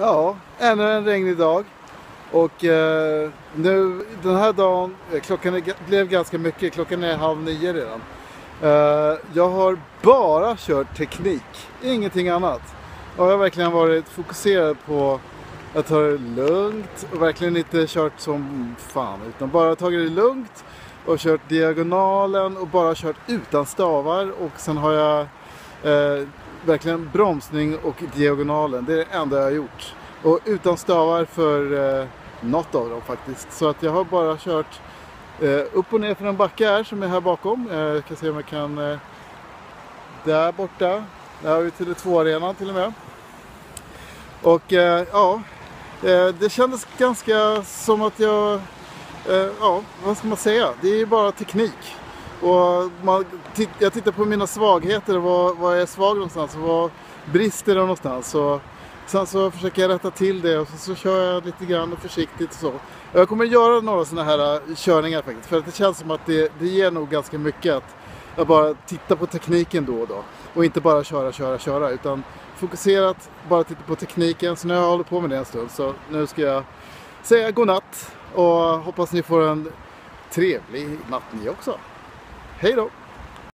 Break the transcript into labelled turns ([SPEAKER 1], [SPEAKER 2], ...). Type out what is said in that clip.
[SPEAKER 1] Ja, ännu en regnig dag. Och eh, nu den här dagen, eh, klockan är, blev ganska mycket, klockan är halv nio redan. Eh, jag har bara kört teknik, ingenting annat. Och jag har verkligen varit fokuserad på att ta det lugnt och verkligen inte kört som fan. Utan bara tagit det lugnt och kört diagonalen och bara kört utan stavar. Och sen har jag eh, verkligen bromsning och diagonalen. Det är det enda jag har gjort. Och utan stavar för eh, något av dem faktiskt. Så att jag har bara kört eh, upp och ner för en backe här som är här bakom. Eh, jag kan se om jag kan... Eh, där borta. Där har vi Tele2-arenan till och med. Och eh, ja, eh, det kändes ganska som att jag... Eh, ja, vad ska man säga? Det är ju bara teknik. Och man, jag tittar på mina svagheter, var, vad jag är svag någonstans och var brister det någonstans. Och sen så försöker jag rätta till det och så, så kör jag lite grann och försiktigt och så. Jag kommer göra några sådana här äh, körningar faktiskt. För att det känns som att det, det ger nog ganska mycket att, att bara titta på tekniken då och då. Och inte bara köra, köra, köra. Utan fokuserat, bara titta på tekniken. Så nu har jag hållit på med det en stund. Så nu ska jag säga godnatt. Och hoppas ni får en trevlig natt ni också. Hej då!